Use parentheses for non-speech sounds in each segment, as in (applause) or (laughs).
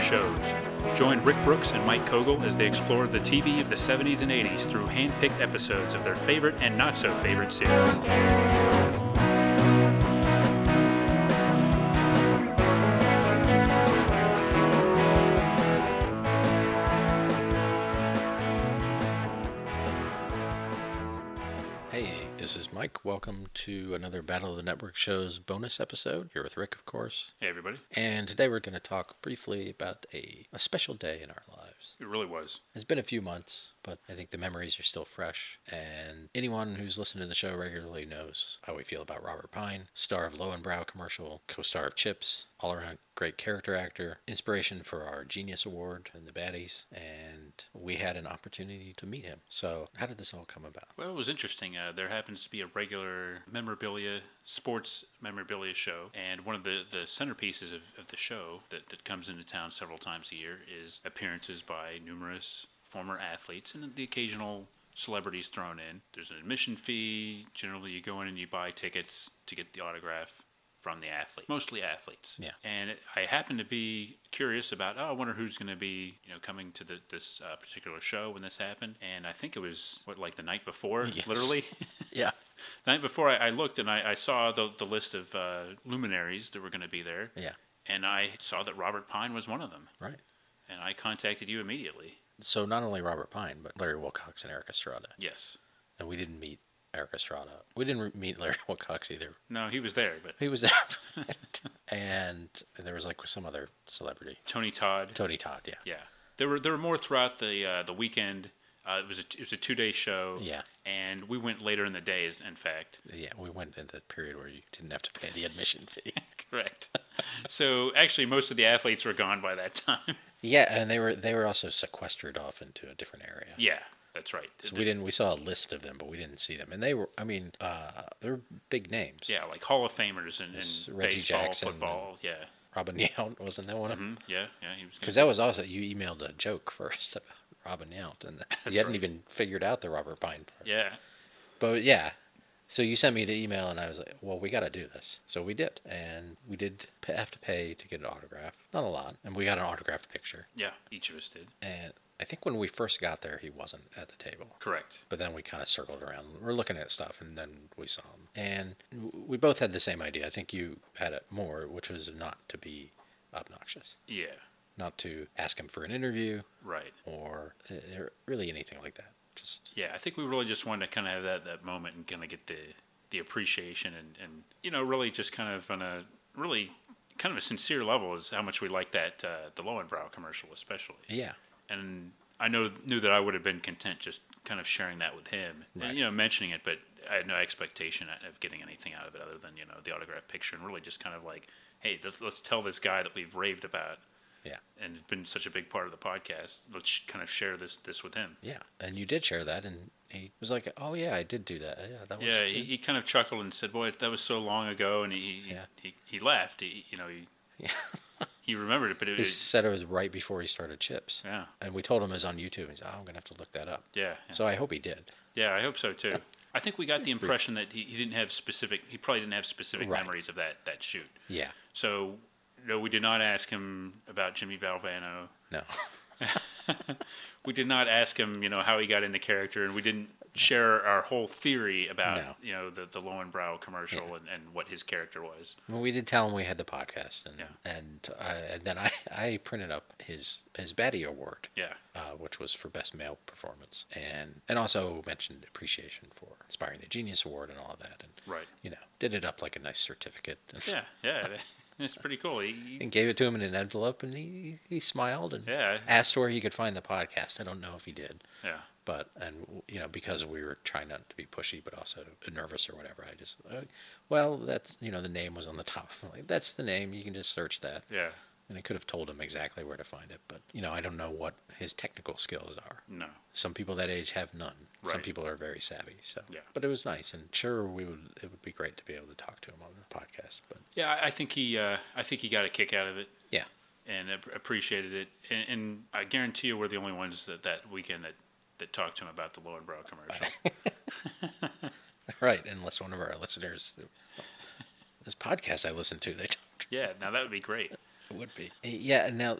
shows. Join Rick Brooks and Mike Kogel as they explore the TV of the 70s and 80s through hand picked episodes of their favorite and not so favorite series. Welcome to another Battle of the Network shows bonus episode. Here with Rick, of course. Hey, everybody. And today we're going to talk briefly about a, a special day in our lives. It really was. It's been a few months, but I think the memories are still fresh. And anyone who's listened to the show regularly knows how we feel about Robert Pine, star of Lowenbrau commercial, co star of Chips, all around great character actor, inspiration for our Genius Award and the Baddies. And we had an opportunity to meet him. So, how did this all come about? Well, it was interesting. Uh, there happens to be a regular memorabilia, sports memorabilia show, and one of the, the centerpieces of, of the show that, that comes into town several times a year is appearances by numerous former athletes and the occasional celebrities thrown in. There's an admission fee. Generally, you go in and you buy tickets to get the autograph from the athlete, mostly athletes. Yeah. And I happened to be curious about, oh, I wonder who's going to be, you know, coming to the, this uh, particular show when this happened. And I think it was what, like the night before, Yes. literally. (laughs) (laughs) Yeah. the night before, I, I looked and I, I saw the the list of uh, luminaries that were going to be there, Yeah. and I saw that Robert Pine was one of them. Right. And I contacted you immediately. So not only Robert Pine, but Larry Wilcox and Erik Estrada. Yes. And we didn't meet Erik Estrada. We didn't meet Larry (laughs) Wilcox either. No, he was there, but He was there. (laughs) and there was like some other celebrity. Tony Todd. Tony Todd, yeah. Yeah, there were there were more throughout the uh, the weekend. Uh, it was a, it was a two day show. Yeah. and we went later in the days. In fact, Yeah, we went in the period where you didn't have to pay the admission fee. (laughs) correct. so actually, most of the athletes were gone by that time. yeah, and they were they were also sequestered off into a different area. yeah, that's right. So we didn't we saw a list of them, but we didn't see them. And they were I mean, uh they're big names. yeah, like Hall of Famers and, in Reggie baseball, Jackson football. Yeah, Robin Yount (laughs) wasn't that one of them? Mhm, yeah, yeah. He was. Because that was also you emailed a joke (laughs) first about Robin Yount, and (laughs) you hadn't right. even figured out the Robert Pine part. yeah, But yeah, so you sent me the email, and I was like, "Well, we got to do this." So we did, and we did have to pay to get an autograph. Not a lot, and we got an autographed picture. yeah. Each of us did. And I think when we first got there, he wasn't at the table. Correct. But then we kind of circled around. We're looking at stuff, and then we saw him. And we both had the same idea. I think you had it more, which was not to be obnoxious, Yeah. Not to ask him for an interview Right. or uh, really anything like that. Just Yeah, I think we really just wanted to kind of have that, that moment and kind of get the the appreciation and, and you know really just kind of on a really kind of a sincere level is how much we like that uh, the Brow commercial especially. yeah, And I know knew that I would have been content just kind of sharing that with him Right. and you know mentioning it, but I had no expectation of getting anything out of it other than you know the autograph picture and really just kind of like, hey, let's, let's tell this guy that we've raved about yeah, and it's been such a big part of the podcast. Let's sh- kind of share this this with him. yeah. And you did share that, and he was like, "Oh yeah, I did do that. Yeah, that was." Yeah, he, he kind of chuckled and said, "Boy, that was so long ago," and he he, Yeah. he, he laughed. He, you know, he Yeah. (laughs) he remembered it, but it He was said it was right before he started Chips, yeah, and we told him it was on YouTube. He's, "Oh, I'm gonna have to look that up." yeah, yeah. So I hope he did. Yeah, I hope so too. (laughs) I think we got the impression that he, he didn't have specific. He probably didn't have specific Right. memories of that that shoot. Yeah. So, no, we did not ask him about Jimmy Valvano. No. (laughs) We did not ask him, you know, how he got into character, and we didn't share our whole theory about, No. you know, the the Lowenbrau commercial and, and what his character was. Well, we did tell him we had the podcast, and Yeah. and, uh, and then I, I printed up his his Batty Award, Yeah, uh, which was for best male performance, and and also mentioned appreciation for inspiring the Genius Award and all of that, and right. you know did it up like a nice certificate, Yeah, yeah, (laughs) it's pretty cool. He, he- and gave it to him in an envelope, and he he smiled and yeah, asked where he could find the podcast. I don't know if he did, yeah. but and you know because we were trying not to be pushy, but also nervous or whatever. I just uh, well that's you know the name was on the top. I'm (laughs) like that's the name. You can just search that. Yeah, And I could have told him exactly where to find it, but you know, I don't know what his technical skills are. no, Some people that age have none. Right. Some people are very savvy. So, Yeah. but it was nice, and sure, we would. It would be great to be able to talk to him on the podcast. But yeah. I- think he, uh, I think he got a kick out of it yeah, and appreciated it. And, and I guarantee you, we're the only ones that that weekend that that talked to him about the Lowenbrau commercial. (laughs) right. Unless one of our listeners, this podcast I listen to, they talk. yeah, now that would be great. It would be. Yeah. Now,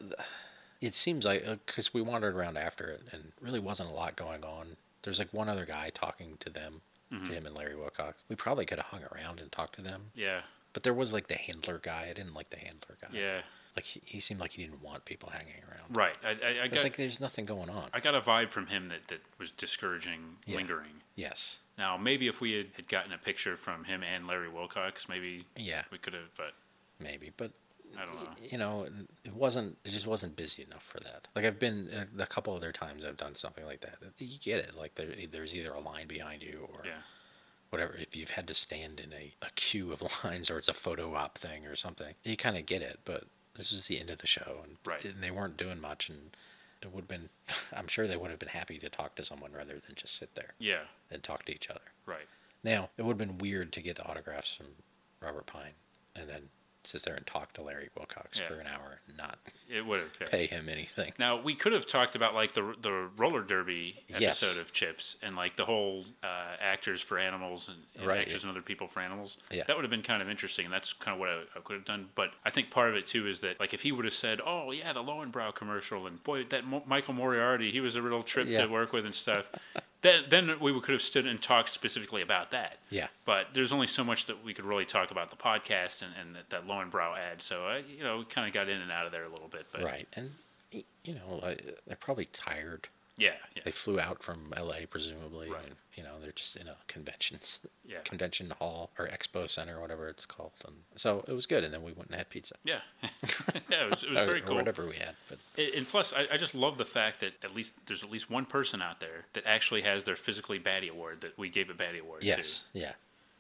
it seems like because we wandered around after it, and really wasn't a lot going on. There's like one other guy talking to them, Mm-hmm. to him and Larry Wilcox. We probably could have hung around and talked to them, Yeah, but there was like the handler guy. I didn't like the handler guy. yeah, Like he, he seemed like he didn't want people hanging around. right. I, I, I It's got like there's nothing going on. I got a vibe from him that, that was discouraging, Yeah. lingering. yes. Now, maybe if we had, had gotten a picture from him and Larry Wilcox, maybe Yeah. we could have. But Maybe, but I don't know. you know, it wasn't. It just wasn't busy enough for that. Like I've been uh, a, a couple other times I've done something like that. You get it. Like there, there's either a line behind you or Yeah, whatever. If you've had to stand in a, a queue of (laughs) lines or it's a photo op thing or something, you kind of get it. But this is the end of the show, and, Right. and they weren't doing much, and it would have been. (laughs) I'm sure they would have been happy to talk to someone rather than just sit there yeah, and talk to each other. right. Now, it would have been weird to get the autographs from Robert Pine and then sit there and talk to Larry Wilcox Yeah. for an hour and not It would have. Yeah. pay him anything. Now we could have talked about like the the roller derby Yes. episode of Chips and like the whole uh, actors for animals and, and Right. actors and other people for animals. Yeah. that would have been kind of interesting, and that's kind of what I, I could have done. But I think part of it too is that like if he would have said, "Oh yeah, the Lowenbrau commercial," and boy, that Mo- Michael Moriarty, he was a real trip Yeah. to work with and stuff. Then then we could have stood and talked specifically about that. Yeah. But there's only so much that we could really talk about the podcast and, and that, that Lowenbrau ad. So I, you know, we kind of got in and out of there a little bit. But Right. And, you know, I- they're probably tired. Yeah, yeah. They flew out from LA, presumably. Right. And, you know, they're just in a conventions, Yeah. convention hall or expo center, whatever it's called. And so it was good. And then we went and had pizza. Yeah, (laughs) yeah, it was, it was (laughs) Or- very cool. whatever we had. But And plus, I, I just love the fact that at least there's at least one person out there that actually has their physically batty award that we gave a batty award yes. Yeah.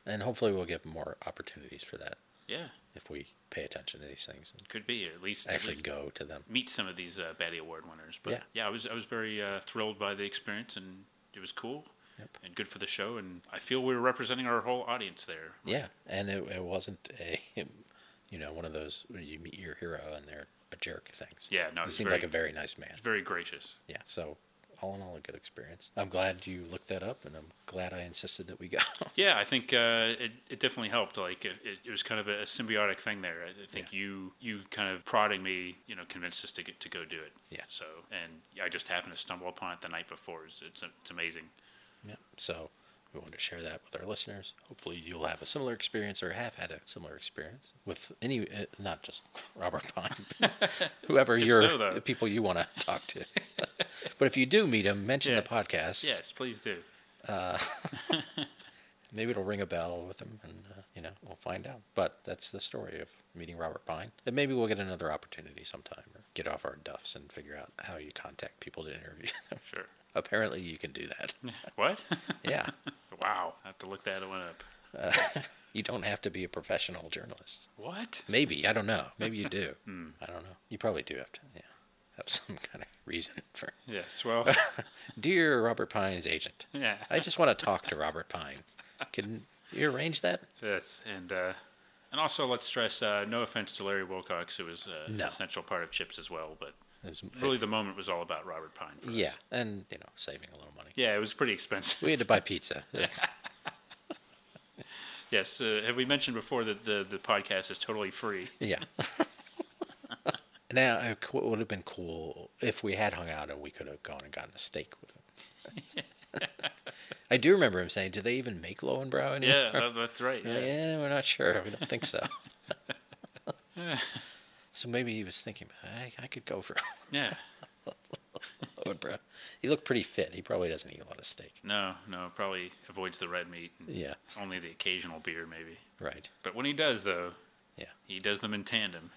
And hopefully we'll get more opportunities for that to. Yeah, if we pay attention to these things and could be at least at actually least go to them. meet some of these uh, batty award winners. But Yeah. yeah. I was I was very uh, thrilled by the experience and it was cool. Yep. And good for the show, and I feel we were representing our whole audience there. Yeah, and it, it wasn't a, (laughs) you know, one of those where you meet your hero and they're a jerk things. Yeah, no, he seemed very- like a very nice man. Very gracious. Yeah, so all in all, a good experience. I'm glad you looked that up, and I'm glad I insisted that we go. (laughs) Yeah, I think uh, it, it definitely helped. Like it, it, it was kind of a, symbiotic thing there. I think Yeah. you you kind of prodding me, you know, convinced us to get to go do it. Yeah. So and I just happened to stumble upon it the night before. It's it's, it's amazing. yeah, so we wanted to share that with our listeners. Hopefully, you'll have a similar experience or have had a similar experience with any, uh, not just (laughs) Robert Pine, (laughs) whoever your so, the people you want to talk to. But if you do meet him, mention Yeah. the podcast. Yes, please do. (laughs) Maybe it'll ring a bell with him, and uh, you know we'll find out. But that's the story of meeting Robert Pine. And maybe we'll get another opportunity sometime, or get off our duffs and figure out how you contact people to interview (laughs) them. Sure. Apparently, you can do that. (laughs) What? yeah, wow. I have to look that one up. you don't have to be a professional journalist. What? Maybe I don't know. Maybe you do. Hmm. I don't know. You probably do have to. Yeah, have some kind of reason for. Yes. Well. (laughs) Dear Robert Pine's agent, yeah. I just want to talk to Robert Pine. Can you arrange that? Yes, and uh, and also let's stress. Uh, no offense to Larry Wilcox, who was uh, No. an essential part of Chips as well, but was- really the moment was all about Robert Pine. For us. yeah, and you know, saving a little money. Yeah, it was pretty expensive. We had to buy pizza. (laughs) Yes. Yes, uh, have we mentioned before that the, the podcast is totally free? Yeah. (laughs) now, it would have been cool if we had hung out and we could have gone and gotten a steak with him. (laughs) I do remember him saying, "Do they even make Lowenbrau anymore?" Yeah, that's right. yeah. Yeah. we're not sure. We don't think so. (laughs) so maybe he was thinking, I, I could go for (laughs) yeah. Lowenbrau. He looked pretty fit. He probably doesn't eat a lot of steak. No, no, probably avoids the red meat. And Yeah. Only the occasional beer, maybe. Right. But when he does, though, Yeah. he does them in tandem.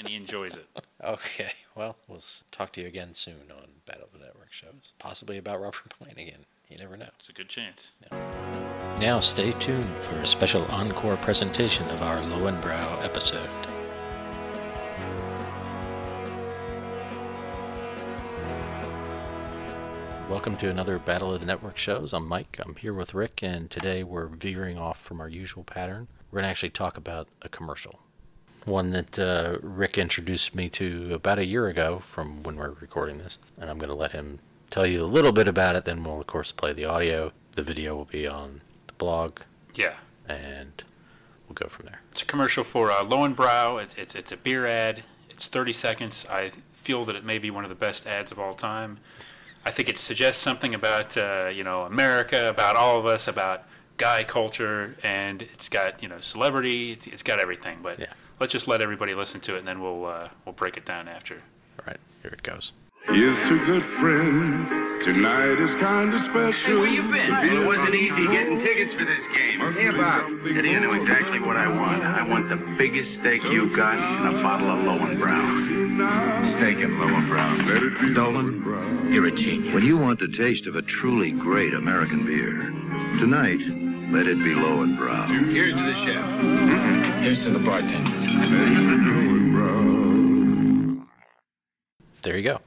And he enjoys it. (laughs) okay. Well, we'll talk to you again soon on Battle of the Network shows. Possibly about Robert (laughs) again. You never know. It's a good chance. Now stay tuned for a special encore presentation of our Lowenbrau episode. Welcome to another Battle of the Network shows. I'm Mike. I'm here with Rick, and today we're veering off from our usual pattern. We're going to actually talk about a commercial. One that uh, Rick introduced me to about a year ago from when we're recording this, and I'm going to let him tell you a little bit about it. Then we'll, of course, play the audio. The video will be on the blog, Yeah. and we'll go from there. It's a commercial for uh, Lowenbrau. It's, it's it's a beer ad. It's 30 seconds. I feel that it may be one of the best ads of all time. I think it suggests something about uh, you know America, about all of us, about guy culture, and it's got you know celebrity. It's, it's got everything. But Yeah. Let's just let everybody listen to it, and then we'll uh, we'll break it down after. All right, here it goes. Here's two good friends. Tonight is kind of special. Where you been? Well, it wasn't easy getting tickets for this game. Hey, Bob. Eddie, I know exactly what I want. I want the biggest steak you've got and a bottle of Lowenbrau. Steak and Lowenbrau. Let it be Dolan, Brown. you're a genius. When you want the taste of a truly great American beer, tonight, let it be Lowenbrau. Here's to the chef. Here's to the bartender. There you go.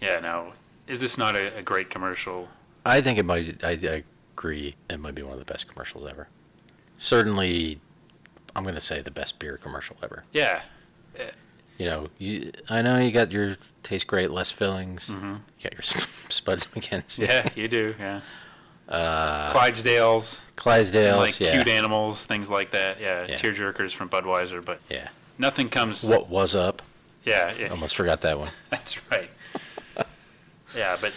Yeah. Now, is this not a, a great commercial? I think it might. I, I agree. It might be one of the best commercials ever. Certainly, I'm going to say the best beer commercial ever. Yeah. You know, you, I know you got your taste great, less fillings. Mm-hmm. You got your (laughs) Sp- Spuds MacKenzie, Yeah, you do. Yeah. Uh, Clydesdales, Clydesdales, like yeah, cute animals, things like that. Yeah, Yeah. tearjerkers from Budweiser, but yeah. nothing comes. What was up? Yeah, yeah Almost forgot that one. (laughs) that's right. yeah, but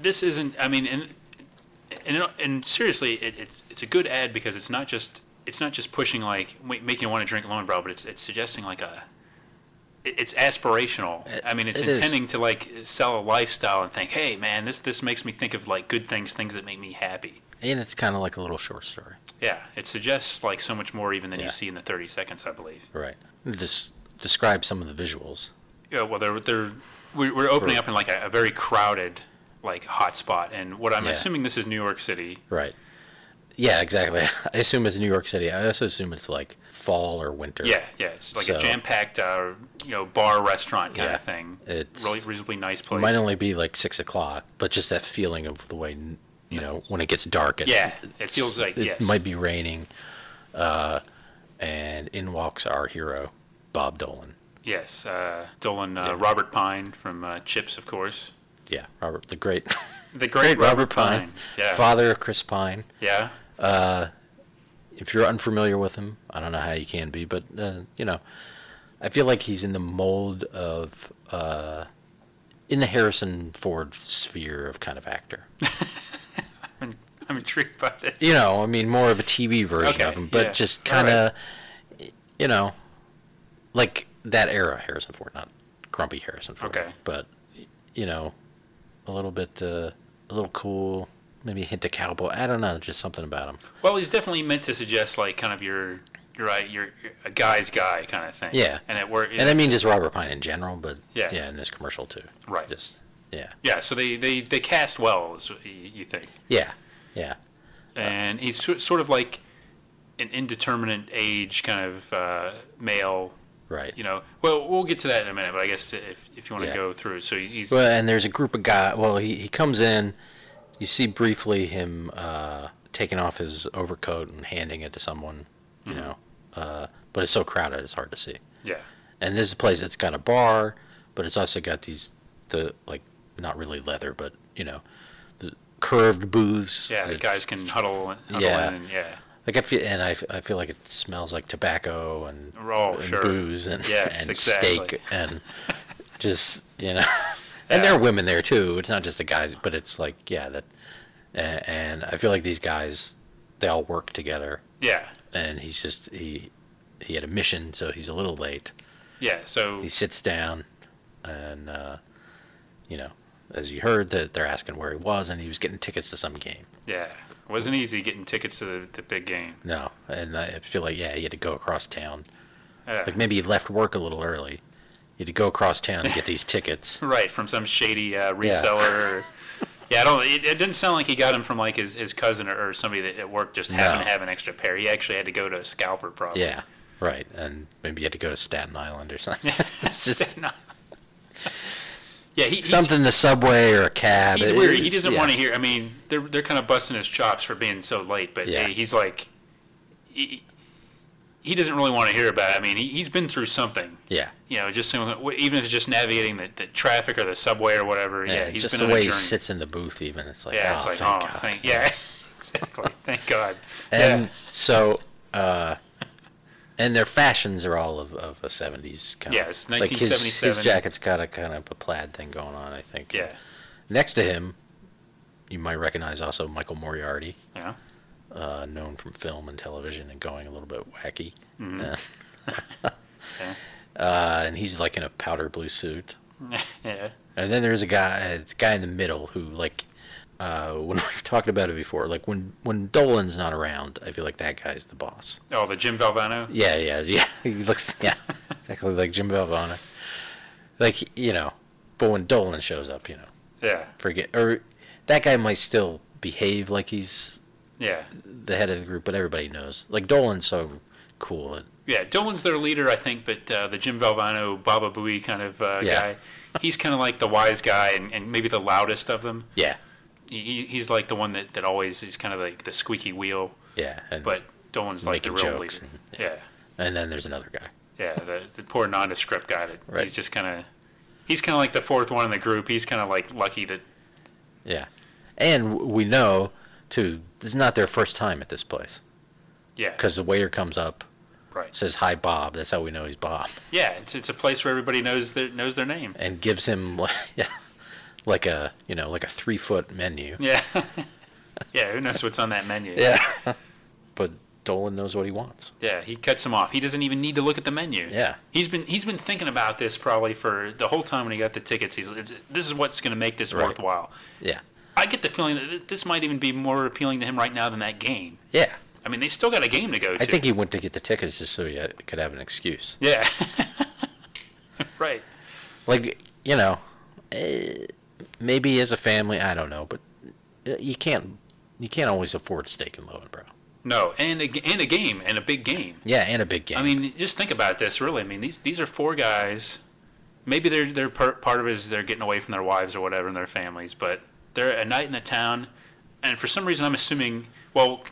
this isn't. I mean, and and, and seriously, it, it's it's a good ad because it's not just it's not just pushing like ma- making you want to drink Lowenbrau, but it's it's suggesting like a. it- It's aspirational. It- I mean, it's it is. intending to like sell a lifestyle and think, "Hey, man, this this makes me think of like good things, things that make me happy." And it's kind of like a little short story, Yeah, it suggests like so much more even than Yeah. you see in the 30 seconds, I believe. right? Just describe some of the visuals. Yeah, well, they're they're we're, we're opening up in like a, a very crowded like hotspot, and what I'm Yeah. assuming this is New York City. Right. Yeah, exactly. (laughs) I assume it's New York City. I also assume it's like fall or winter. Yeah, yeah, it's like a jam-packed, uh, you know, bar restaurant kind Yeah, of thing. it's- really reasonably nice place. It might only be like six o'clock, but just that feeling of the way, you know, when it gets dark. It, Yeah, it feels like- it yes. might be raining. Uh, and in walks our hero, Bob Dolan. yes, uh, Dolan, uh, Yeah. Robert Pine from uh, Chips, of course. Yeah, Robert, the great, The great, (laughs) Robert Pine, Yeah, father of Chris Pine. yeah, If you're unfamiliar with him, I don't know how you can be, but uh, you know, I feel like he's in the mold of uh, in the Harrison Ford sphere of kind of actor. (laughs) I'm, I'm intrigued by this. You know, I mean, more of a TV version Okay, of him, but yeah, just kind of, you know, like that era Harrison Ford, not grumpy Harrison Ford. Okay. But you know, a little bit, uh, a little cool, maybe a hint of cowboy. I don't know, just something about him. Well, he's definitely meant to suggest like kind of your, you're right, you're, you're a guy's guy kind of thing. Yeah. and it works. And I mean, just Robert Pine in general, but Yeah. yeah, in this commercial too. Right. Just yeah, Yeah, so they, they, they cast well, is you think. yeah, yeah. And he's so- sort of like an indeterminate age kind of uh, male, Right. you know. Well, we'll get to that in a minute, but I guess if, if you want to Yeah. go through. So he's. Well, and there's a group of guys. Well, he, he comes in. You see briefly him uh, taking off his overcoat and handing it to someone, you know. Uh, but it's so crowded, it's hard to see. yeah. And this is a place that's got a bar, but it's also got these the like not really leather, but you know, the curved booths. Yeah, the guys can huddle, huddle Yeah. in and yeah. Like I feel, and I, I feel like it smells like tobacco and, Oh, and sure. booze and, Yes, and exactly. steak and (laughs) just you know, and there are women there too. It's not just the guys, but it's like yeah that, and, and I feel like these guys, they all work together, Yeah. and he's just he he had a mission, so he's a little late. Yeah, so. He sits down, and uh, you know, as you heard, that they're asking where he was, and he was getting tickets to some game. Yeah. It wasn't easy getting tickets to the, the big game. No, and I feel like yeah, he had to go across town. Yeah. Like maybe he left work a little early. He had to go across town to get these tickets. (laughs) Right, from some shady uh, reseller. or- Yeah, I don't. It, it didn't sound like he got them from like his, his cousin or, or somebody that at work just happened No. to have an extra pair. He actually had to go to a scalper, probably. Yeah, right. And maybe he had to go to Staten Island or something. (laughs) Just yeah, he, something the subway or a cab. He's weird. He doesn't yeah. want to hear. I mean, they're they're kind of busting his chops for being so late, but Yeah. hey, he's like, he, he doesn't really want to hear about it. I mean, he, he's been through something. Yeah, You know, just even if it's just navigating the, the traffic or the subway or whatever. Yeah, yeah. he's just been the way he sits in the booth, even it's like, yeah, oh, it's like, thank oh, God. thank yeah, (laughs) exactly. Thank God. And yeah. so uh, and their fashions are all of, of a 70s kind Yeah, of. it's like his, his jacket's got a kind of a plaid thing going on, I think. Yeah. Next to him, you might recognize also Michael Moriarty, Yeah. Uh, known from film and television and going a little bit wacky. Mm-hmm. Uh, (laughs) uh, and he's like in a powder blue suit. (laughs) Yeah. And then there's a guy, a guy in the middle who, like, uh, when (laughs) we've talked about it before, like when when Dolan's not around, I feel like that guy's the boss. Oh, the Jim Valvano. Yeah, yeah, yeah. He looks, yeah, exactly like Jim Valvano. Like you know, but when Dolan shows up, you know, Yeah. forget or that guy might still behave like he's Yeah. the head of the group, but everybody knows. Like Dolan's so cool. And, Yeah. Dolan's their leader, I think, but uh, the Jim Valvano, Baba Booey kind of uh, Yeah. guy, he's kind of like the wise guy and, and maybe the loudest of them. yeah, He, he- he's like the one that, that always is kind of like the squeaky wheel, yeah, but Dolan's like the real jokes leader. and- yeah. and then there's another guy. Yeah. The, the poor nondescript guy that Right. he's just kind of. He's kind of like the fourth one in the group. He's kind of like lucky that Yeah, and we know too. This is not their first time at this place yeah because the waiter comes up, right says hi Bob. That's how we know he's Bob, (laughs) yeah it's it's a place where everybody knows their knows their name and gives him like (laughs) yeah, like a you know like a three foot menu. yeah (laughs) yeah who knows what's on that menu Yeah. but Dolan knows what he wants. Yeah, he cuts him off. He doesn't even need to look at the menu. Yeah. he's been he's been thinking about this probably for the whole time when he got the tickets. He's it's, this is what's going to make this Right. worthwhile. Yeah. I get the feeling that this might even be more appealing to him right now than that game. Yeah. I mean, they still got a game to go to. I think he went to get the tickets just so he had, could have an excuse. Yeah. (laughs) right. Like, you know, eh, maybe as a family, I don't know, but eh, you can't you can't always afford steak and Lowenbrau. No, and a, g- and a game and a big game. Yeah, and a big game. I mean, just think about this. Really, I mean, these these are four guys. Maybe they're they're part part of it is they're getting away from their wives or whatever and their families, but they're a night in the town, and for some reason, I'm assuming. Well,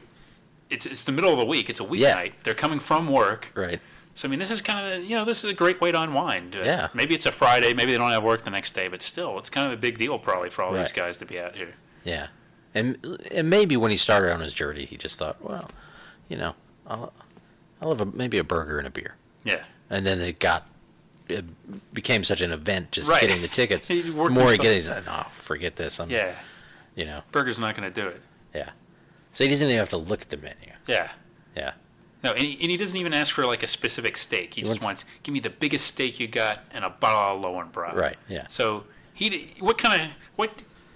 it's it's the middle of the week. It's a weeknight. They're coming from work, right. so I mean, this is kind of you know this is a great way to unwind. Uh, Yeah. Maybe it's a Friday. Maybe they don't have work the next day, but still, it's kind of a big deal probably for all these guys to be out here. Yeah. And and maybe when he started on his journey, he just thought, well, you know, I'll I'll have a, maybe a burger and a beer. Yeah. And then it got it became such an event just Right. getting the (laughs) tickets. The more he gets, he's like, no, forget this. I'm, Yeah. You know, Burger's not going to do it. yeah. So he doesn't even have to look at the menu. Yeah. Yeah. No, and he, and he doesn't even ask for like a specific steak. He, He just wants- give me the biggest steak you got and a bottle of Lowenbrau. Right, yeah. So he, what kind of what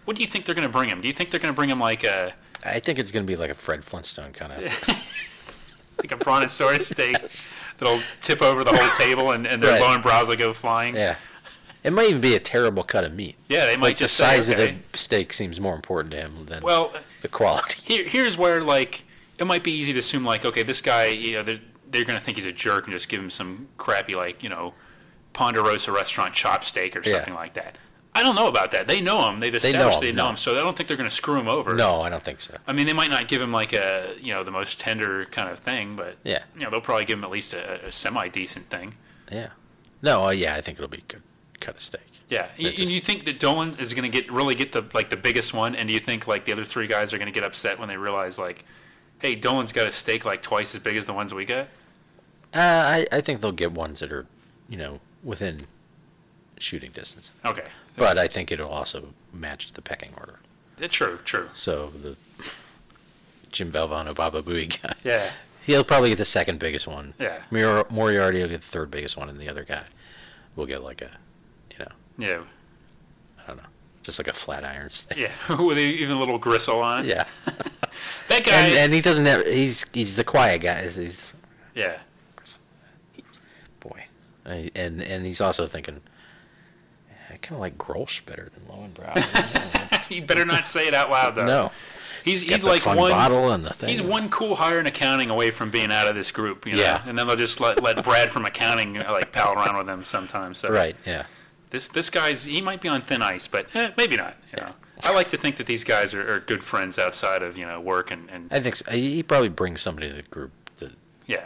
what do you think they're going to bring him? Do you think they're going to bring him like a I think it's going to be like a Fred Flintstone kind of. (laughs) like a brontosaurus (laughs) steak that'll tip over the whole table and, and their Right. Lowenbraus will go flying? yeah. It might even be a terrible cut of meat. Yeah, they might Like the just say, size okay. of the steak seems more important to him than Well, the quality. here here's where like it might be easy to assume like okay this guy you know they're, they're going to think he's a jerk and just give him some crappy like you know ponderosa restaurant chop steak or Yeah. something like that i don't know about that they know him they've know established him, they know no. him so i don't think they're going to screw him over No, I don't think so. i mean they might not give him like a you know the most tender kind of thing but Yeah. you know they'll probably give him at least a, a semi decent thing Yeah. No, uh, yeah, I think it'll be a good cut of steak. yeah and just- you think that dolan is going to get really get the like the biggest one and do you think like the other three guys are going to get upset when they realize like hey dolan's got a steak like twice as big as the ones we got Uh, I, I think they'll get ones that are, you know, within shooting distance. Okay. But I think it'll also match the pecking order. Yeah, true, true. So the Jim Valvano Baba Booey guy, Yeah. he'll probably get the second biggest one. Yeah. Mor- Moriarty will get the third biggest one, and the other guy will get like a, you know, Yeah. I don't know, just like a flat iron steak. Yeah. (laughs) With even a little gristle on it. Yeah. (laughs) That guy. and, and he doesn't have. He's he's the quiet guy. He's, he's yeah. boy, and and, and he's also thinking. I kind of like Grolsch better than Lowenbrau. he (laughs) (laughs) better not say it out loud though. no, He's he's the like one. bottle and the thing. He's one cool hire in accounting away from being out of this group, you know. Yeah. And then they'll just let let Brad from accounting uh, like pal around with him sometimes. So Right. Yeah. this this guy's he might be on thin ice, but eh, maybe not. You know. I like to think that these guys are, are good friends outside of you know work and, and I think so. he probably brings somebody to the group that yeah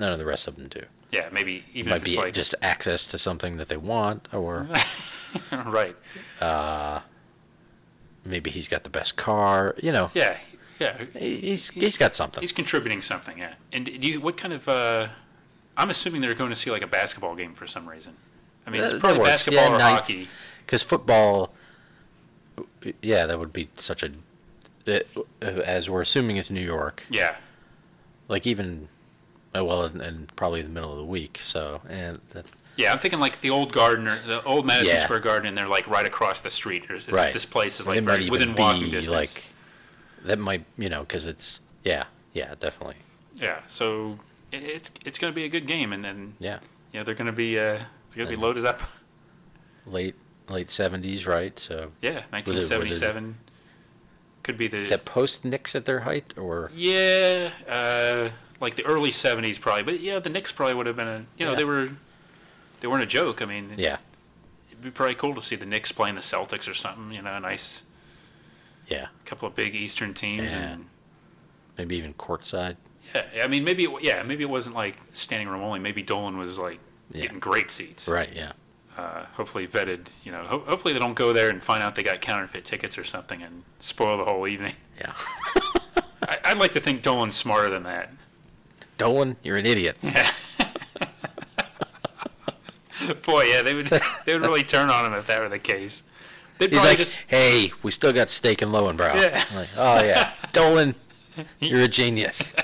none of the rest of them do. Yeah maybe even Might if it's be like just access to something that they want, or (laughs) right maybe he's got the best car. You know. Yeah, Yeah, He- He's he's got something. he's contributing something. Yeah. And do you? What kind of? uh I'm assuming they're going to see like a basketball game for some reason. I mean, Uh, it's probably basketball Yeah, or night- hockey. Because football, yeah, that would be such a. It, as we're assuming it's New York, Yeah. like even, uh, well, and, and probably the middle of the week. So and that, Yeah, I'm thinking like the old garden or the old Madison Yeah. Square Garden, and they're like right across the street. It's, right, This place is like very, within be walking distance. like that might you know because it's yeah yeah definitely yeah, so it, it's it's going to be a good game, and then yeah yeah, they're going to be uh, they're going to be loaded up. late late seventies right so Yeah, with it- 1977 could be the is that post Knicks at their height or yeah, uh, like the early 70s probably. But yeah, the Knicks probably would have been a you know Yeah. they were they weren't a joke. I mean, yeah it'd be probably cool to see the Knicks playing the Celtics or something. You know, a nice yeah a couple of big Eastern teams Yeah. and. maybe even courtside Yeah, I mean, maybe it, yeah, maybe it wasn't like standing room only. Maybe Dolan was like Yeah. getting great seats. right yeah Uh, hopefully vetted. You know, ho- hopefully they don't go there and find out they got counterfeit tickets or something and spoil the whole evening. yeah (laughs) I, I'd like to think Dolan's smarter than that. Dolan you're an idiot (laughs) Boy, yeah, they would they would really turn on him if that were the case. They'd He's like, just hey, we still got steak and Lowenbrau. Yeah. Like, oh yeah, Dolan, you're a genius.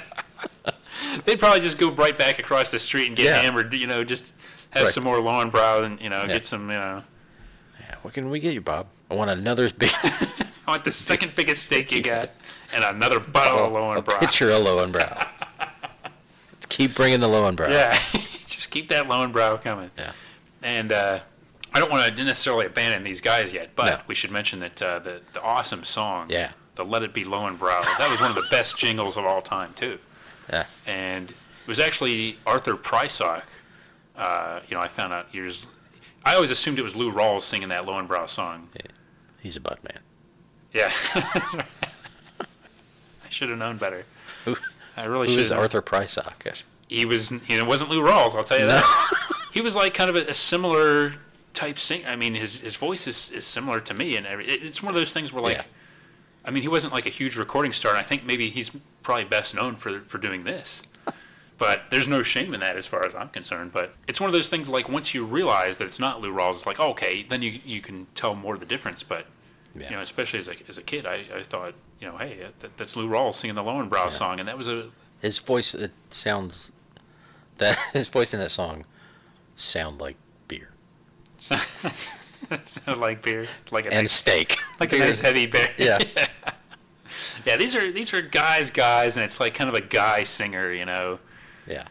(laughs) they'd probably just go right back across the street and get Yeah. hammered. You know, just have Right. some more Lowenbrau and you know Yeah. get some. You know, Yeah, what can we get you, Bob? I want another (laughs) big I want the second biggest steak you got and another bottle of a Lowenbrau. pitcher of Lowenbrau. Keep bringing the Lowenbrau. Yeah, (laughs) just keep that Lowenbrau coming. Yeah. And uh, I don't want to necessarily abandon these guys yet, but No. we should mention that uh, the the awesome song, Yeah. the "Let It Be Lowenbrau," that was one of the best jingles of all time too. Yeah. And it was actually Arthur Prysock. Uh, you know, I found out years. I always assumed it was Lou Rawls singing that Lowenbrau song. He's a butt man. Yeah. (laughs) I should have known better. Who, I really who should. is Arthur Prysock? Ah, he was. You know, it wasn't Lou Rawls. I'll tell you that. (laughs) he was like kind of a, a similar type sing. I mean, his his voice is, is similar to me, and every, it, it's one of those things where like, Yeah. I mean, he wasn't like a huge recording star. And I think maybe he's probably best known for for doing this. (laughs) But there's no shame in that as far as I'm concerned. But it's one of those things like once you realize that it's not Lou Rawls, it's like oh, okay, then you you can tell more of the difference. But Yeah. you know, especially as a as a kid, I, I thought you know, hey, that, that's Lou Rawls singing the Lowenbrau song, and that was a His voice it sounds that (laughs) his voice in that song sound like beer (laughs) sounded like beer, like a and nice steak. (laughs) like a nice heavy beer. Yeah. yeah. These are these are guys, guys, and it's like kind of a guy singer, you know. Yeah.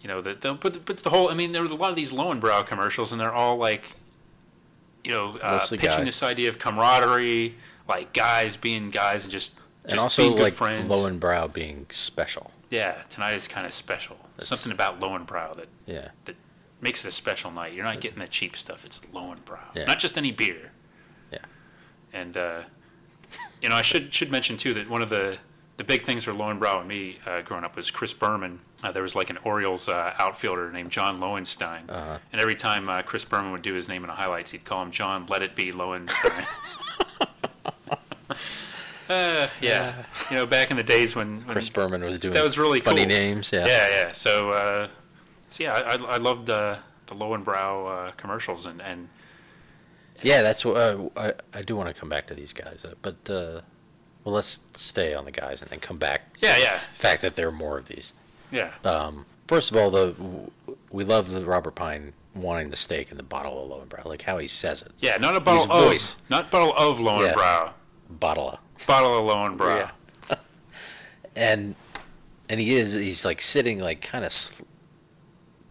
You know, that, but but the whole. I mean, there were a lot of these Lowenbrau commercials, and they're all like, you know, uh, pitching guys. this idea of camaraderie, like guys being guys and just just and also being good like friends. Lowenbrau being special. yeah, tonight is kind of special. Something about Lowenbrau that Yeah. that makes it a special night. You're not getting the cheap stuff. It's low Lowenbrau, Yeah. not just any beer. Yeah. And uh, you know, I should should mention too that one of the the big things for Lowenbrau and me uh, growing up was Chris Berman. Uh, there was like an Orioles uh, outfielder named John Lowenstein, Uh-huh. and every time uh, Chris Berman would do his name in the highlights, he'd call him John Let It Be Lowenstein. (laughs) (laughs) uh, yeah, you know, back in the days when, when Chris Berman was doing that was really funny cool. names. Yeah. yeah, yeah. So, uh, so yeah, I, I, loved uh, the Lowenbrau uh, commercials, and, and Yeah, that's what uh, I I do want to come back to these guys, uh, but uh, well, let's stay on the guys and then come back. yeah, yeah, The fact that there are more of these. yeah, Um, first of all, the we love the Robert Pine wanting the steak in the bottle of Lowenbrau, like how he says it. yeah. Not a bottle His of, voice. not bottle of Lowenbrau, Bottle of. bottle of Lowenbrau. Yeah. (laughs) and and he is he's like sitting like kind of sl-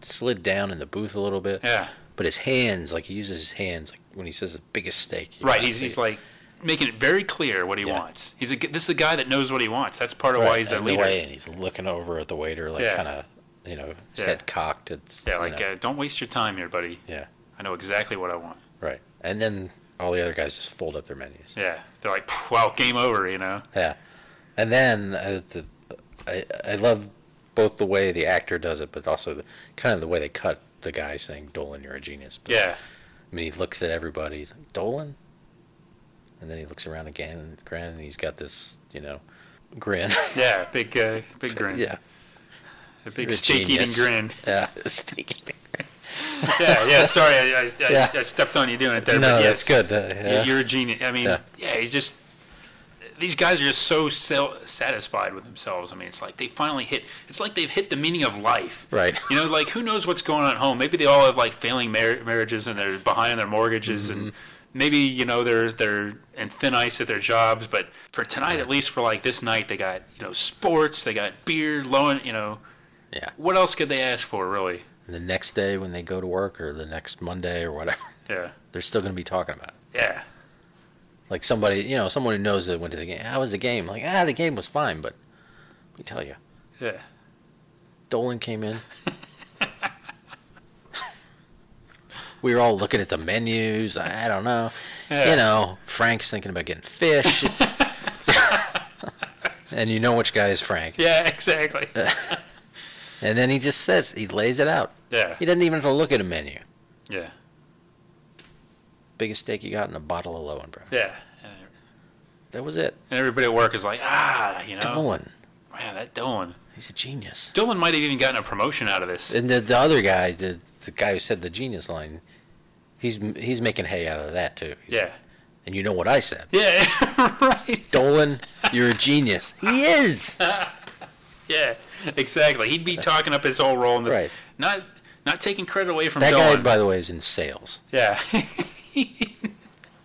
slid down in the booth a little bit. Yeah. But his hands, like he uses his hands, like when he says the biggest steak. Right. He's, he's it. like making it very clear what he Yeah. wants. He's a, this is a guy that knows what he wants. That's part of Right, why he's the and leader. way, and he's looking over at the waiter, like Yeah. kind of, you know, his Yeah. head cocked. It's, yeah, like uh, don't waste your time here, buddy. yeah, I know exactly what I want. right. And then all the other guys just fold up their menus. Yeah. They're like, "Phew, well, game over, you know. Yeah, and then uh, the, I I love both the way the actor does it, but also the kind of the way they cut the guy saying Dolan, you're a genius. But, Yeah. I mean, he looks at everybody. He's like, Dolan? And then he looks around again and grin, and he's got this, you know, grin. (laughs) Yeah, big uh, big grin. yeah. a big steak eating grin. (laughs) Yeah, steak eating. (laughs) Yeah, yeah. Sorry, I, I, I, Yeah. I stepped on you doing it there. No, but that's yes, good. Uh, yeah. You're a genius. I mean, Yeah. yeah. he's just. These guys are just so satisfied with themselves. I mean, it's like they finally hit. It's like they've hit the meaning of life. Right. You know, like who knows what's going on at home? Maybe they all have like failing mar- marriages and they're behind on their mortgages and Mm-hmm. Maybe you know they're they're in thin ice at their jobs. But for tonight, at least for like this night, they got you know sports, they got beer, low, you know. Yeah. What else could they ask for, really? The next day when they go to work or the next Monday or whatever, (laughs) Yeah. they're still going to be talking about it. Yeah. Like somebody, you know, someone who knows that went to the game. How was the game? Like, ah, the game was fine, but let me tell you, Yeah. Dolan came in. (laughs) we were all looking at the menus. I, don't know. Yeah. You know, Frank's thinking about getting fish. It's (laughs) and you know which guy is Frank. Yeah, exactly. (laughs) And then he just says he lays it out. Yeah. He doesn't even have to look at a menu. Yeah. Biggest steak you got in a bottle of Lowenbrau. Yeah. That was it. and everybody at work is like, ah, you know, Dolan. man, that Dylan. He's a genius. Dylan might have even gotten a promotion out of this. And the, the other guy, the, the guy who said the genius line, he's he's making hay out of that too. He's- Yeah. And you know what I said? Yeah. (laughs) right. Dolan, you're a genius. He is. (laughs) Yeah. Exactly. He'd be talking up his whole role in the Right. not not taking credit away from That Dylan. guy, by the way, is in sales. yeah. (laughs)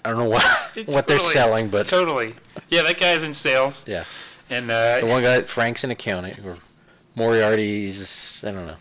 I don't know what It's what they're selling, but totally. Yeah, that guy's in sales. yeah. And uh, The one guy, Frank's in accounting, or Moriarty's, I don't know.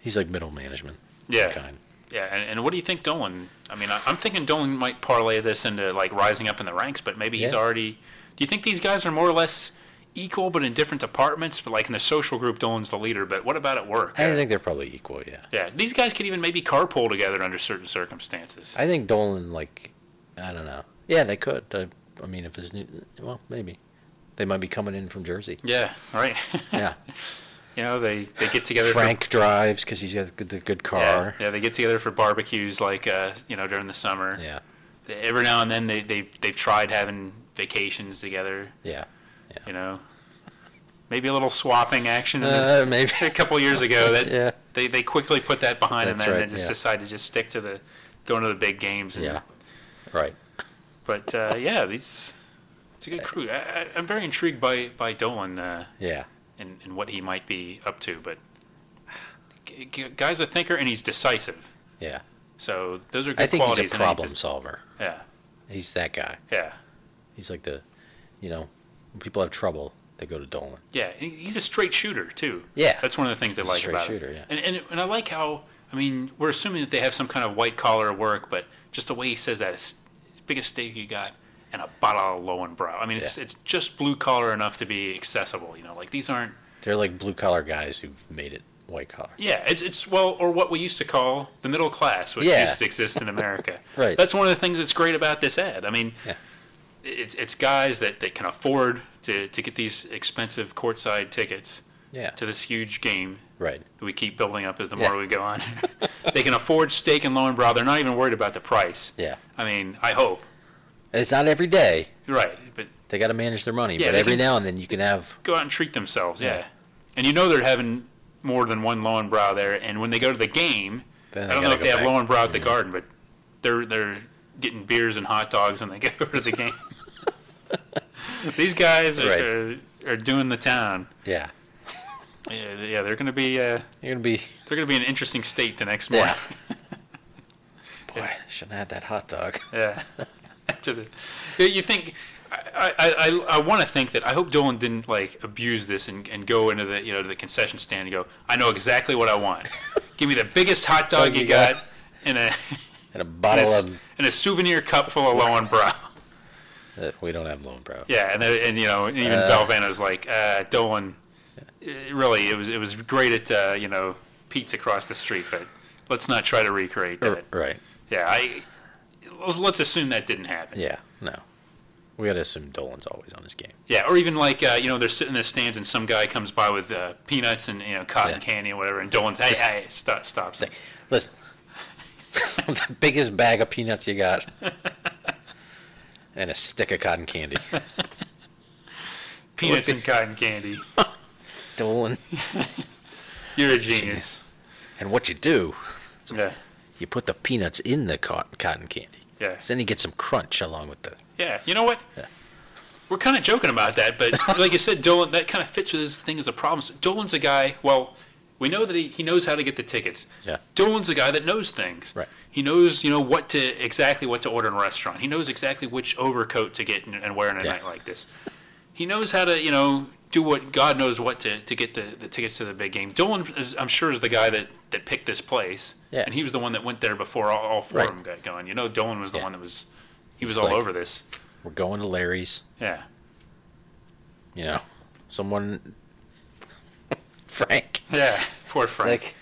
He's like middle management yeah. kind. Yeah, and, and what do you think Dolan? I mean, I, I'm thinking Dolan might parlay this into like rising up in the ranks, but maybe he's Yeah. already. Do you think these guys are more or less equal, but in different departments? But like in the social group, Dolan's the leader. But what about at work? I think they're probably equal, yeah. yeah, these guys could even maybe carpool together under certain circumstances. I think Dolan, like, I don't know. Yeah, they could. I, I mean, if it's new, well, maybe they might be coming in from Jersey. yeah, right. (laughs) Yeah, you know, they they get together. Frank drives because he's got the good For, yeah, car. yeah, they get together for barbecues, like uh, you know, during the summer. Yeah, Every now and then, they they've they've tried having vacations together. yeah. You know, maybe a little swapping action. in the- Uh, maybe. (laughs) a couple years ago that (laughs) Yeah. they, they quickly put that behind them That's and right, then just yeah. decided to just stick to the going to the big games. And, Yeah, right. But uh, yeah, these it's a good crew. I, I, I'm very intrigued by by Dolan uh, Yeah, and, and what he might be up to. But guy's a thinker and he's decisive. yeah. So those are good I think qualities. he's a problem solver. Yeah, He's that guy. yeah, He's like the, you know, when people have trouble, they go to Dolan. yeah. He- He's a straight shooter too. Yeah. that's one of the things they like straight about shooter, him. yeah. And, and and I like how I mean we're assuming that they have some kind of white collar work, but just the way he says that, biggest steak you got and a bottle of Lowenbrau. I mean, it's Yeah. it's just blue collar enough to be accessible. You know, like these aren't. They're like blue collar guys who've made it white collar. Yeah, it's it's well, or what we used to call the middle class, which Yeah. used to exist in America. (laughs) Right. That's one of the things that's great about this ad. I mean, Yeah. it's it's guys that, that can afford to, to get these expensive courtside tickets Yeah, to this huge game right. that we keep building up as the more we go on. (laughs) they can afford steak and Lowenbrau. They're not even worried about the price. Yeah, I mean, I hope. It's not every day. Right, but They got to manage their money, Yeah, but every now and then you can have. go out and treat themselves. Yeah. Yeah. And you know they're having more than one Lowenbrau there. And when they go to the game, I don't know if they go have back. Lowenbrau at the Garden, but they're they're getting beers and hot dogs when they (laughs) go to the game. (laughs) These guys are, Right. are, are doing the town. Yeah, Yeah, yeah they're going to be uh, you're gonna be. they're going to be an interesting state the next morning. Yeah. (laughs) Boy, shouldn't have had that hot dog. Yeah. After the, you think I, I, I, I want to think that I hope Dolan didn't like abuse this and, and go into the you know to the concession stand and go I know exactly what I want. Give me the biggest hot dog you you got in a And a in bottle a, of. in a souvenir cup full of Lowenbrau. Uh, we don't have Lowenbrau. Yeah, and and you know even Uh. Valvano's like uh, Dolan. uh, Really, it was it was great at uh, you know Pete's across the street, but let's not try to recreate that. Right. Yeah, I let's assume that didn't happen. Yeah. No. We got to assume Dolan's always on his game. Yeah, or even like uh, you know they're sitting in the stands and some guy comes by with uh, peanuts and you know cotton Yeah. candy or whatever, and Dolan's hey hey stop stop. stop. (laughs) Listen, (laughs) the biggest bag of peanuts you got, and a stick of cotton candy. (laughs) Peanuts and cotton candy. Dolan. You're a genius. And what you do, Yeah. You put the peanuts in the cotton candy. Yeah. So then you get some crunch along with the. Yeah. You know what? Yeah. We're kind of joking about that, but (laughs) like you said, Dolan, that kind of fits with his thing as a problem. So Dolan's a guy, well, we know that he, he knows how to get the tickets. Yeah. Dolan's a guy that knows things. Right. He knows, you know, what to exactly what to order in a restaurant. He knows exactly which overcoat to get and, and wear in a Yeah. night like this. He knows how to, you know, do what God knows what to, to get the, the tickets to the big game. Dolan, is, I'm sure, is the guy that, that picked this place. Yeah. And he was the one that went there before all, all four Right. of them got going. You know, Dolan was the Yeah. one that was, he was It's all like- over this. We're going to Larry's. Yeah. You know, someone. (laughs) Frank. Yeah. Poor Frank. Like,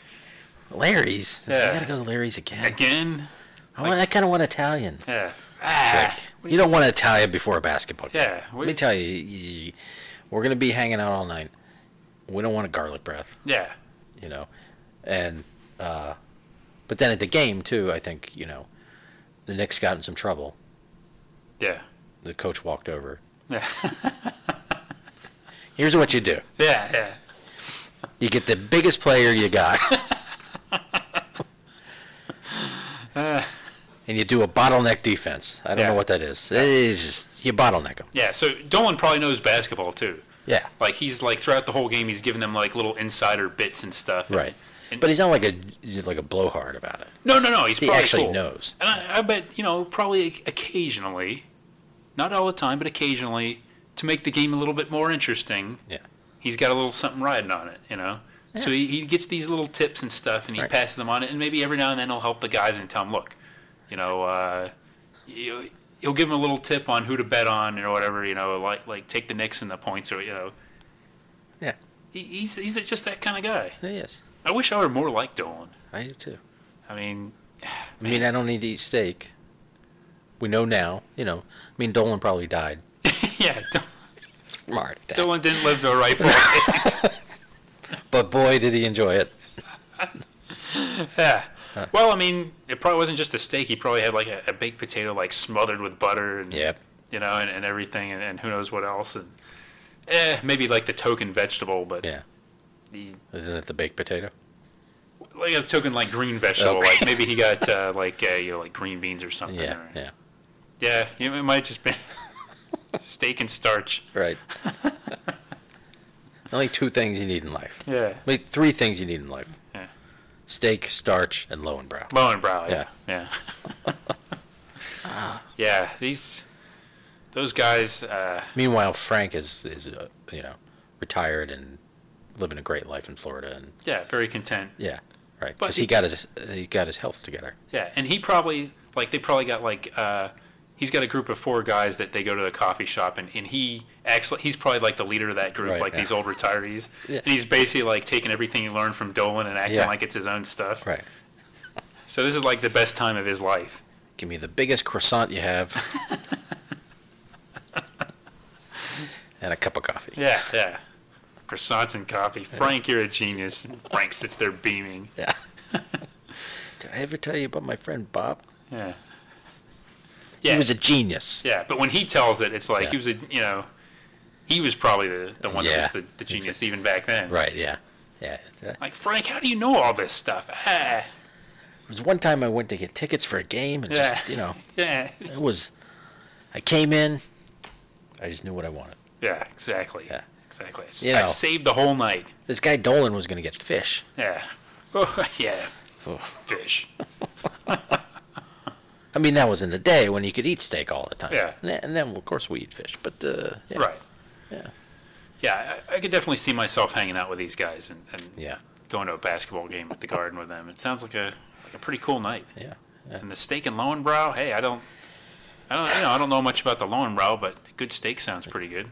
Larry's. Yeah. I gotta go to Larry's again. Again? I, want, I kind of want Italian. Yeah. Ah. Like, you don't want to Italian before a basketball game. Yeah. Let me tell you, you, we're gonna be hanging out all night. We don't want a garlic breath, Yeah. you know, and uh, but then at the game too, I think you know, the Knicks got in some trouble. Yeah. The coach walked over. Yeah. (laughs) Here's what you do: Yeah. Yeah. you get the biggest player you got, (laughs) and you do a bottleneck defense. I don't Yeah. know what that is. It's just, you bottleneck them. Yeah. So Dolan probably knows basketball too. Yeah. Like he's like throughout the whole game, he's giving them like little insider bits and stuff. and- Right. and- But he's not like a like a blowhard about it. no, no, no. He's He probably actually cool. knows. And I, I bet you know probably occasionally, not all the time, but occasionally, to make the game a little bit more interesting. Yeah. He's got a little something riding on it, you know. Yeah. So he, he gets these little tips and stuff, and he Right. passes them on it, and maybe every now and then he'll help the guys and tell them, look, you know, uh, you, he'll give them a little tip on who to bet on or whatever, you know, like like take the Knicks and the points or you know. Yeah. He, he's he's just that kind of guy. He is. I wish I were more like Dolan. I do too. I mean, I mean, I don't need to eat steak. We know now. You know. I mean, Dolan probably died (laughs) yeah, Dolan. Dolan didn't live to a ripe old (laughs) age. But boy, did he enjoy it. (laughs) Yeah. Well, I mean, it probably wasn't just a steak. He probably had like a, a baked potato, like smothered with butter, and Yep. you know, and, and everything, and, and who knows what else, and eh, maybe like the token vegetable, but Yeah. the, Isn't it the baked potato? like a token like green vegetable, Okay. like maybe he got uh, like uh, you know like green beans or something. Yeah. or- Yeah. yeah. you know, It might just been (laughs) steak and starch. Right. (laughs) Only two things you need in life. Yeah. Wait, three things you need in life. Yeah. Steak, starch, and Lowenbrau. Lowenbrau. Yeah. Yeah. (laughs) yeah. These those guys. Uh, Meanwhile, Frank is is uh, you know retired and living a great life in Florida, and yeah. Very content. yeah, right. Because he- he got his he got his health together. Yeah, and he probably like they probably got like uh, he's got a group of four guys that they go to the coffee shop and, and he acts like he's probably like the leader of that group, Right, like yeah. these old retirees. Yeah. And he's basically like taking everything he learned from Dolan and acting Yeah. like it's his own stuff. Right. So this is like the best time of his life. Give me the biggest croissant you have, (laughs) and a cup of coffee. Yeah, yeah. Croissants and coffee. Frank, you're a genius. Frank sits there beaming. Yeah. (laughs) Did I ever tell you about my friend Bob? Yeah. He was a genius. yeah, but when he tells it, it's like Yeah. he was a you know he was probably the, the one Yeah. that was the, the genius even back then. Right. Yeah. Yeah. Like Frank, how do you know all this stuff? Ah, It was one time I went to get tickets for a game, and Yeah. just you know, (laughs) yeah, it was. I came in. I just knew what I wanted. yeah, exactly. Yeah. Exactly. You I know. saved the whole night. This guy Dolan was going to get fish. Yeah. Oh, (laughs) yeah. Oh. Fish. (laughs) I mean, that was in the day when you could eat steak all the time. Yeah. And then, and then, of course, we eat fish. But uh, yeah. Right. Yeah. Yeah, I, I could definitely see myself hanging out with these guys and, and Yeah. going to a basketball game at the Garden with them. It sounds like a like a pretty cool night. Yeah. yeah. And the steak and Lowenbrau, hey, I don't, I don't, you know, I don't know much about the Lowenbrau, but good steak sounds pretty good.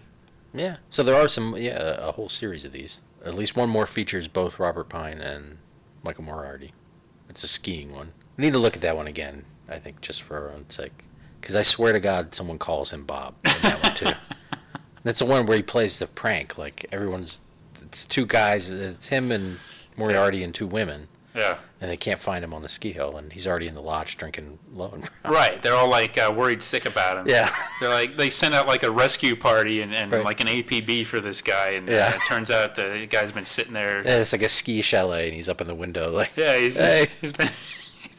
Yeah. So there are some, yeah, a whole series of these. At least one more features both Robert Pine and Michael Moriarty. It's a skiing one. Need to look at that one again, I think, just for our own sake. Because I swear to God, someone calls him Bob in that one, too. (laughs) That's the one where he plays the prank. Like, everyone's, it's two guys, it's him and Moriarty and two women. Yeah. and they can't find him on the ski hill, and he's already in the lodge drinking Lowenbrau. Right. They're all like uh, worried sick about him. Yeah. They're like they send out like a rescue party and, and Right. like an APB for this guy, and Yeah. uh, it turns out the guy's been sitting there. Yeah, it's like a ski chalet, and he's up in the window, like, Yeah, he's, Hey. he's been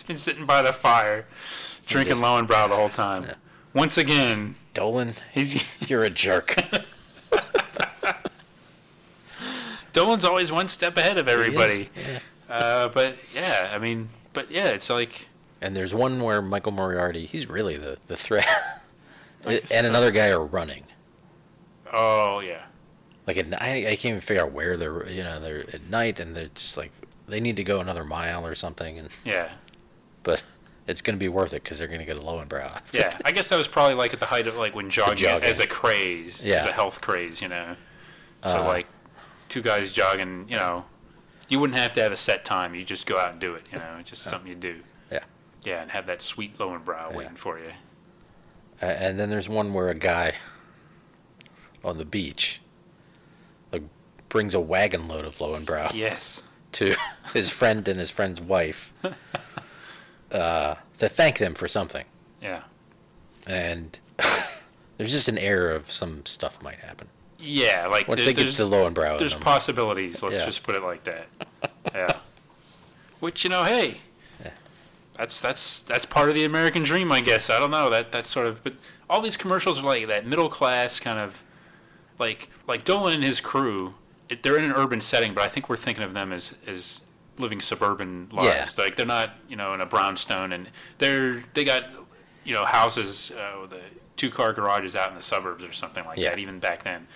he's been sitting by the fire, drinking just- Lowenbrau the whole time. Once again, Dolan, he's (laughs) you're a jerk. (laughs) Dolan's always one step ahead of everybody. Yeah. Uh, but yeah, I mean, but yeah, it's like And there's one where Michael Moriarty, he's really the, the threat. (laughs) And so. another guy are running. oh yeah, Like at, I, I can't even figure out where they're, you know, they're at night and they're just like, they need to go another mile or something. And yeah, But (laughs) it's going to be worth it because they're going to get a Lowenbrau. yeah. I guess that was probably like at the height of like when jogging, jogging. as a craze, as a health craze, you know. So Uh, like two guys jogging, you know, you wouldn't have to have a set time. You just go out and do it. You know, it's just something you do. Yeah. Yeah, and have that sweet low Lowenbrau Yeah. waiting for you. Uh, and then there's one where a guy on the beach like brings a wagon load of Lowenbrau Yes. to (laughs) his friend and his friend's wife (laughs) uh, to thank them for something. Yeah. And (laughs) there's just an air of some stuff might happen. Yeah, like Once there- they get to Lowenbrau, There's possibilities. Let's Yeah. just put it like that. (laughs) Yeah. Which you know, hey, Yeah. that's that's that's part of the American dream, I guess. I don't know that that's sort of, but all these commercials are like that middle class kind of, like like Dolan and his crew. It, they're in an urban setting, but I think we're thinking of them as as living suburban lives. Like they're not, you know, in a brownstone, and they're they got, you know, houses uh, with a two car garages out in the suburbs or something like Yeah. that. Even back then,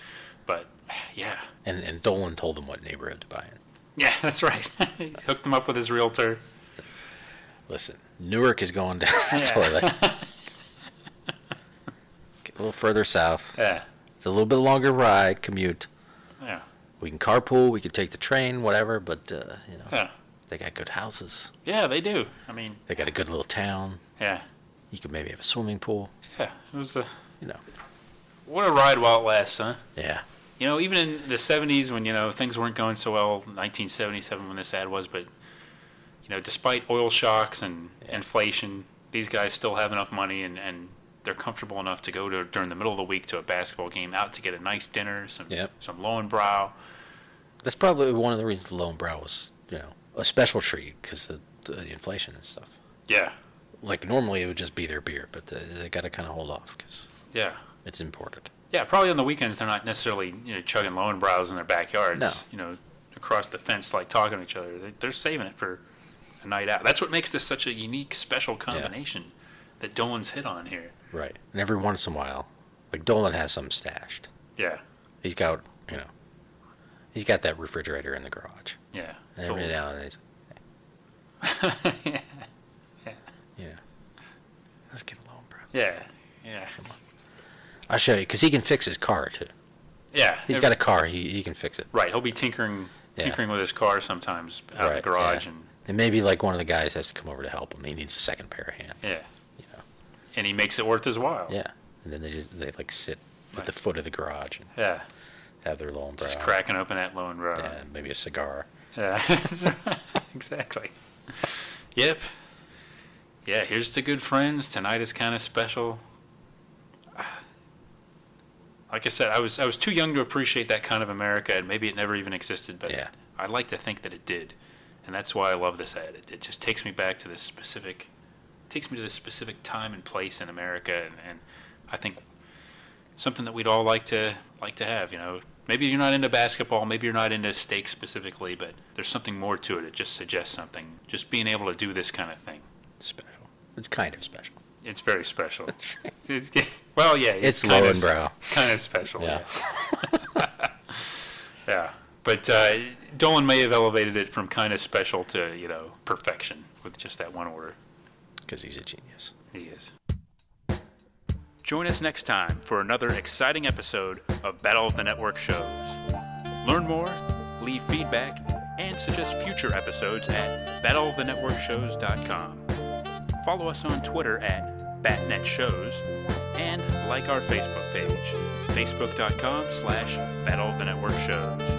but yeah. and and Dolan told them what neighborhood to buy in. Yeah, (laughs) that's right. he hooked them up with his realtor. Listen, Newark is going down the Yeah. toilet. Get a little further south. Yeah, It's a little bit longer ride, commute. yeah, We can carpool, we could take the train, whatever, but, uh, you know, yeah. they got good houses. Yeah, they do. I mean, They got a good little town. yeah, You could maybe have a swimming pool, yeah. It was a you know. what a ride while it lasts, huh? Yeah. You know, even in the '70s when you know things weren't going so well, 1977 when this ad was, but you know, despite oil shocks and Yeah. inflation, these guys still have enough money and and they're comfortable enough to go to during the middle of the week to a basketball game, out to get a nice dinner, some Yep. some Lowenbrau. That's probably one of the reasons Lowenbrau was, you know, a special treat because of the inflation and stuff. Yeah, Like, normally it would just be their beer, but they, they got to kind of hold off because yeah. it's imported. Yeah, probably on the weekends they're not necessarily you know chugging Lowenbraus in their backyards. No. You know, across the fence like talking to each other. They- They're saving it for a night out. That's what makes this such a unique, special combination that Dolan's hit on here. Right. And every once in a while, like Dolan has some stashed. Yeah, He's got, you know, he's got that refrigerator in the garage. yeah. And Full- every now and then he's, (laughs) yeah, you know, let's get a Lowenbrau. yeah, yeah, I'll show you because he can fix his car too. yeah. He's Every- got a car. He he can fix it. right. He'll be tinkering, Yeah. tinkering with his car sometimes out of the garage, yeah. and And maybe like one of the guys has to come over to help him. He needs a second pair of hands. yeah, You know. And he makes it worth his while. Yeah. And then they just they like sit at the foot of the garage and yeah. have their Lowenbrau. Just cracking open that Lowenbrau. Yeah, and maybe a cigar. Yeah, (laughs) exactly. Yep. Yeah, here's to good friends. Tonight is kind of special. (sighs) Like I said, I was I was too young to appreciate that kind of America, and maybe it never even existed. But Yeah. I like to think that it did, and that's why I love this ad. It, it just takes me back to this specific, takes me to this specific time and place in America, and, and I think something that we'd all like to like to have. You know, maybe you're not into basketball, maybe you're not into steak specifically, but there's something more to it. It just suggests something. Just being able to do this kind of thing, Special. It's kind of special. it's very special. (laughs) it's, it's- well, yeah, It's kinda s- Lowenbrau. It's kind of special. Yeah. (laughs) Yeah, but uh, Dolan may have elevated it from kind of special to you know perfection with just that one order. Because he's a genius. He is. Join us next time for another exciting episode of Battle of the Network shows. Learn more, leave feedback, and suggest future episodes at battleofthenetworkshows.com. Follow us on Twitter at BatNetShows and like our Facebook page, facebook.com slash Battle of the Network Shows.